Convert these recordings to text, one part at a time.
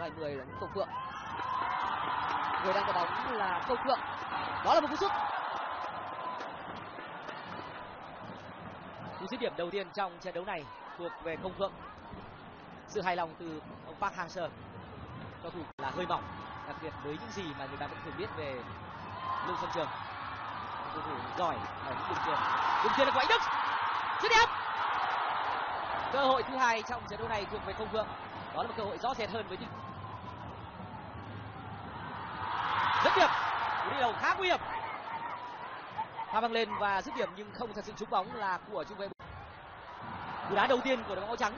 số 20 là Công Phượng. Người đang có bóng là Công Phượng. Đó là một cú sút. Cú dứt điểm đầu tiên trong trận đấu này thuộc về Công Phượng. Sự hài lòng từ ông Park Hang-seo cầu thủ là hơi mỏng đặc biệt với những gì mà người ta vẫn thường biết về Lương Xuân Trường. Cầu thủ giỏi ở những đường truyền đường truyền là của anh Đức. Dứt điểm cơ hội thứ hai trong trận đấu này thuộc về Công Phượng. Đó là một cơ hội rõ rệt hơn với những dứt điểm cú đi đầu khá nguy hiểm. Pha băng lên và dứt điểm nhưng không thật sự trúng bóng là của trung vệ cú đá đầu tiên của đội bóng áo trắng.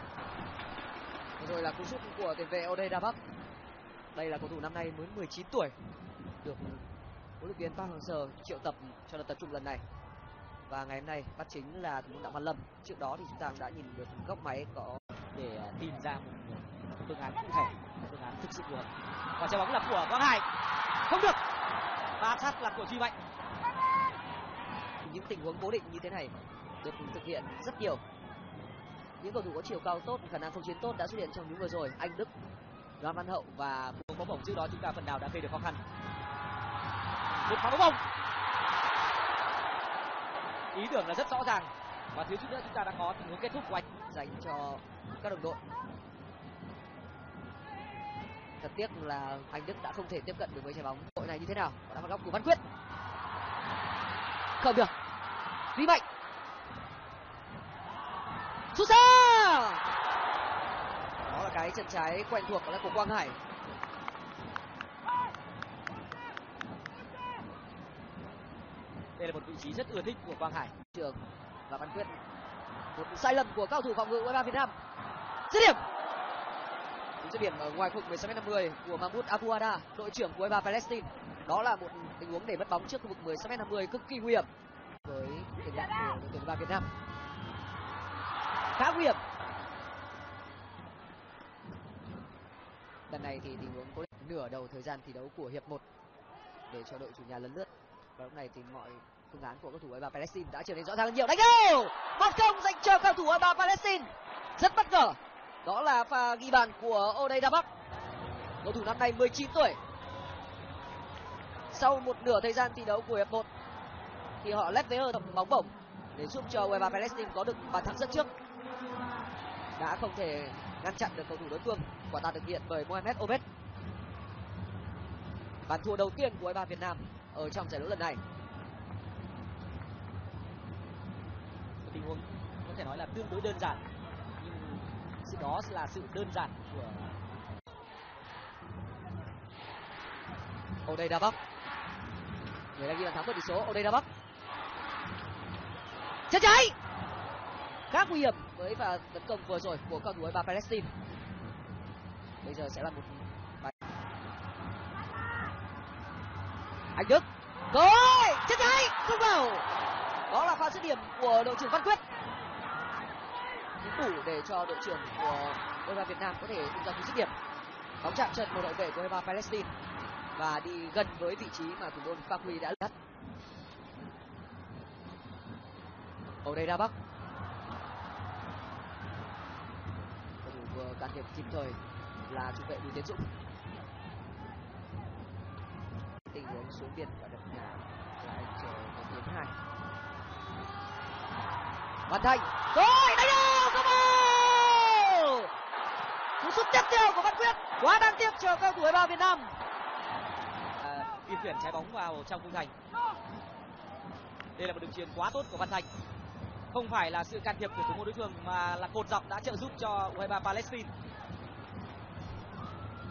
Rồi là cú sút của tiền vệ Ode Dabak đây là cầu thủ năm nay mới 19 tuổi, được huấn luyện viên Park Hang-seo triệu tập cho đợt tập trung lần này. Và ngày hôm nay bắt chính là thủ môn Đặng Văn Lâm. Trước đó thì chúng ta cũng đã nhìn được góc máy có để à, tìm ra một phương án cụ thể phương án thực sự phù hợp. Và trái bóng là của Quang Hải. Không được và sát là của Duy Mạnh. Những tình huống cố định như thế này được thực hiện rất nhiều. Những cầu thủ có chiều cao tốt khả năng không chiến tốt đã xuất hiện trong những vừa rồi. Anh Đức Đoàn Văn Hậu và bóng bóng bổng trước đó chúng ta phần nào đã gây được khó khăn. Một pha bóng bổng ý tưởng là rất rõ ràng. Và thiếu chút nữa chúng ta đã có tình huống kết thúc của anh. Dành cho các đồng đội thật tiếc là anh Đức đã không thể tiếp cận được với trái bóng. Đội này như thế nào? Đã phạt góc của Văn Quyết. Không được. Duy Mạnh. Sút xa! Đó là cái chân trái quen thuộc là của Quang Hải. Đây là một vị trí rất ưa thích của Quang Hải. Trường và Văn Quyết. Một sai lầm của cao thủ phòng ngự U23 Việt Nam. Dứt điểm! Dứt điểm ở ngoài khu vực 16m50 của Mahmoud Abuada, đội trưởng của U23 Palestine. Đó là một tình huống để mất bóng trước khu vực 16m50 cực kỳ nguy hiểm với tiền đạo của đội tuyển U23 Việt Nam. Khá nguy hiểm. Lần này thì tình huống có nửa đầu thời gian thi đấu của hiệp 1 để cho đội chủ nhà lấn lướt. Và lúc này thì mọi phương án của cầu thủ U23 Palestine đã trở nên rõ ràng hơn nhiều. Đánh đầu một công dành cho cầu thủ U23 Palestine. Rất bất ngờ đó là pha ghi bàn của Odey Dabak cầu thủ năm nay 19 tuổi. Sau một nửa thời gian thi đấu của hiệp 1 thì họ lép vế hơn bóng bổng để giúp cho U23 Palestine có được bàn thắng dẫn trước. Đã không thể ngăn chặn được cầu thủ đối phương quả tạt thực hiện bởi Mohamed Obed. Bàn thua đầu tiên của U23 Việt Nam ở trong giải đấu lần này. Tình huống có thể nói là tương đối đơn giản đó là sự đơn giản của Odey bắc người đã ghi bàn thắng vượt tỷ số. Odey bắc. chân trái! Khá nguy hiểm với pha tấn công vừa rồi của cầu thủ U23 Palestine. Bây giờ sẽ là một bài anh Đức. Cơ hội chân trái! Không vào! Đó là pha dứt điểm của đội trưởng Văn Quyết đủ để cho đội trưởng của U23 Việt Nam có thể tung ra cú dứt điểm. Bóng chạm chân một đội vệ của U23 Palestine và đi gần với vị trí mà thủ môn Fakui đã lát ở đây ra bắc. Cầu thủ vừa can thiệp kịp thời là trung vệ bùi tiến dũng. Tình huống xuống biên và đập nhà là anh chờ một tiến hai. Hoàn thành. Rồi đánh rồi không vào cú sút tiếp theo của văn quyết. Quá đáng tiếc cho cầu thủ ba Việt Nam. À, di chuyển trái bóng vào trong khung thành. Đây là một đường truyền quá tốt của Văn Thành. Không phải là sự can thiệp của thủ môn đối phương mà là cột dọc đã trợ giúp cho U23 Palestine.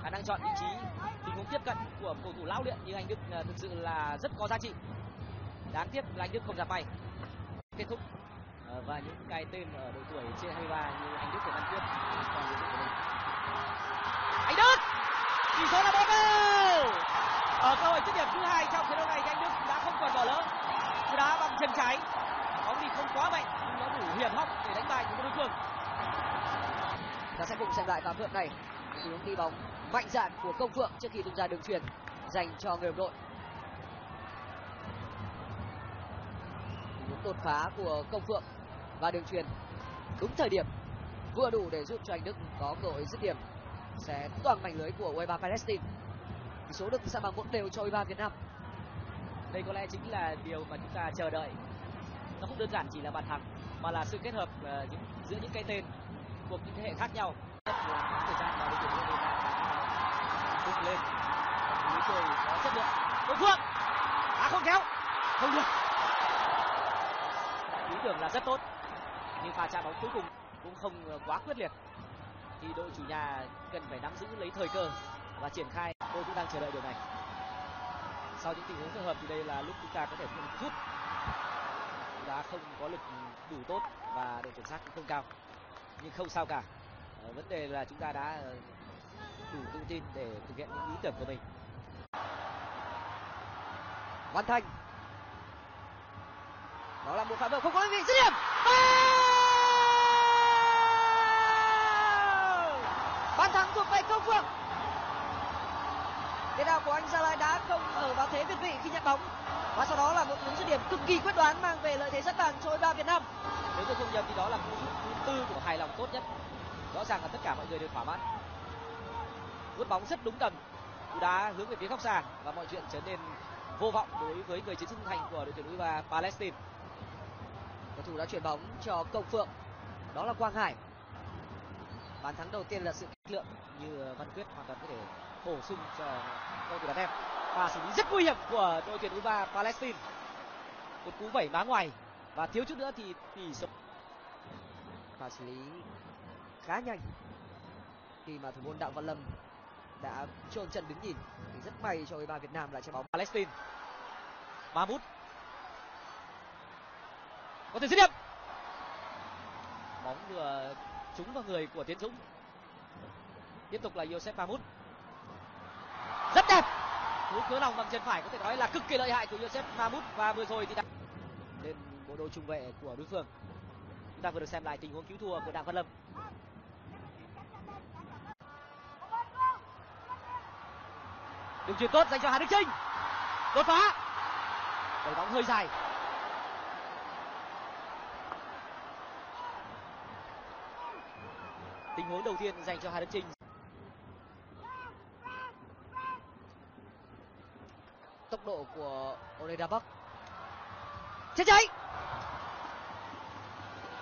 Khả năng chọn vị trí tình huống tiếp cận của cầu thủ lão luyện như anh Đức à, thực sự là rất có giá trị. Đáng tiếc là anh Đức không ra tay. Kết thúc à, và những cái tên ở độ tuổi trên 23 như anh Đức của Văn Quyết còn của mình anh Đức! Tỷ số là 1 ở cơ hội dứt điểm thứ hai trong trận đấu này thì anh Đức đã không còn bỏ lỡ cú đá bằng chân trái. Bóng đi không quá mạnh, nhưng nó đủ hiểm hóc để đánh bại của đối phương. Ta sẽ cùng xem lại pha phượng này. Tình đi bóng mạnh dạn của công phượng trước khi tung ra đường truyền dành cho người đồng đội. Những đột phá của công phượng và đường truyền đúng thời điểm vừa đủ để giúp cho anh đức có cơ hội dứt điểm sẽ toàn mảnh lưới của U23 Palestine. Tỷ số được sẽ bằng một đều cho U23 Việt Nam. Đây có lẽ chính là điều mà chúng ta chờ đợi. Nó không đơn giản chỉ là bàn thắng mà là sự kết hợp uh, những, giữa những cái tên thuộc những thế hệ khác nhau. Nhất là thời gian mà đội tuyển Việt Nam bước lên. Lưới chơi có chất lượng. Đối phương đá không kéo, không được. Ý tưởng là rất tốt nhưng pha chạm bóng cuối cùng cũng không quá quyết liệt. Thì đội chủ nhà cần phải nắm giữ lấy thời cơ và triển khai. Tôi cũng đang chờ đợi điều này. Sau những tình huống phối hợp thì đây là lúc chúng ta có thể thêm rút đá không có lực đủ tốt và độ chuẩn xác cũng không cao. Nhưng không sao cả. Ờ, vấn đề là chúng ta đã ờ, đủ tự tin để thực hiện những ý tưởng của mình. Văn thanh đó là một pha vợ không có vị dứt điểm. Bàn thắng thuộc về công phượng tiền đạo của anh gia lai đã không ở vào thế việt vị khi nhận bóng? Và sau đó là một cú dứt điểm cực kỳ quyết đoán mang về lợi thế rất vàng cho ba việt nam. Nếu tôi không nhầm thì đó là cú thứ tư của hài lòng tốt nhất. Rõ ràng là tất cả mọi người đều thỏa mãn. Vuốt bóng rất đúng tầm cú đá hướng về phía góc xa và mọi chuyện trở nên vô vọng đối với người chiến sĩ thành của đội tuyển U23 Palestine. Cầu thủ đã chuyển bóng cho công phượng. Đó là quang hải bàn thắng đầu tiên là sự lượng như văn quyết hoàn toàn có thể bổ sung cho cầu thủ đàn em. Và xử lý rất nguy hiểm của đội tuyển U23 Palestine. Một cú vẩy má ngoài và thiếu chút nữa thì tỷ số. Và xử lý khá nhanh. Khi mà thủ môn đặng văn lâm đã trôn chân đứng nhìn thì rất may cho U23 Việt Nam lại trái bóng Palestine. Mahmoud. Có thể dứt điểm. Bóng vừa trúng vào người của tiến dũng. Tiếp tục là Josep Mahmoud rất đẹp! Cú cứa lòng bằng chân phải có thể nói là cực kỳ lợi hại của Josep Mahmoud và vừa rồi thì đã lên bộ đồ trung vệ của đối phương. Chúng ta vừa được xem lại tình huống cứu thua của đặng văn lâm. Đường chuyền tốt dành cho hà đức trinh đột phá! Đẩy bóng hơi dài. Tình huống đầu tiên dành cho Hà Đức Trinh tốc độ của Oneda Bắc. Chết cháy!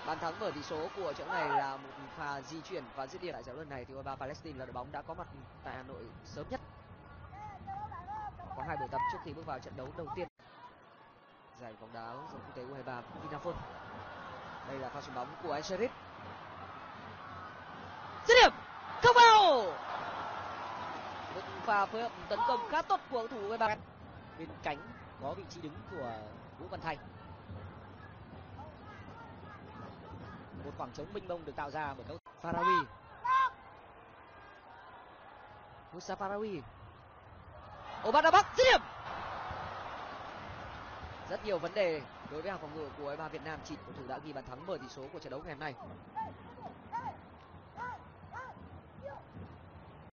Bàn thắng mở tỷ số của trận này là một pha di chuyển và dứt điểm. Tại giải lần này thì U23 Palestine là đội bóng đã có mặt tại Hà Nội sớm nhất. Có hai buổi tập trước khi bước vào trận đấu đầu tiên. Giải bóng đá giải quốc tế U23 Vinaphone. Đây là pha sút bóng của anh Sheriff dứt điểm không vào và pha phối hợp tấn công khá tốt của cầu thủ U23 bên cánh có vị trí đứng của Vũ Văn Thành. Một khoảng trống minh mông được tạo ra bởi các Farawi Musa Farawi Obada Bắc dứt điểm! Rất nhiều vấn đề đối với hàng phòng ngự của U23 Việt Nam. Chỉ cầu thủ đã ghi bàn thắng mở tỷ số của trận đấu ngày hôm nay.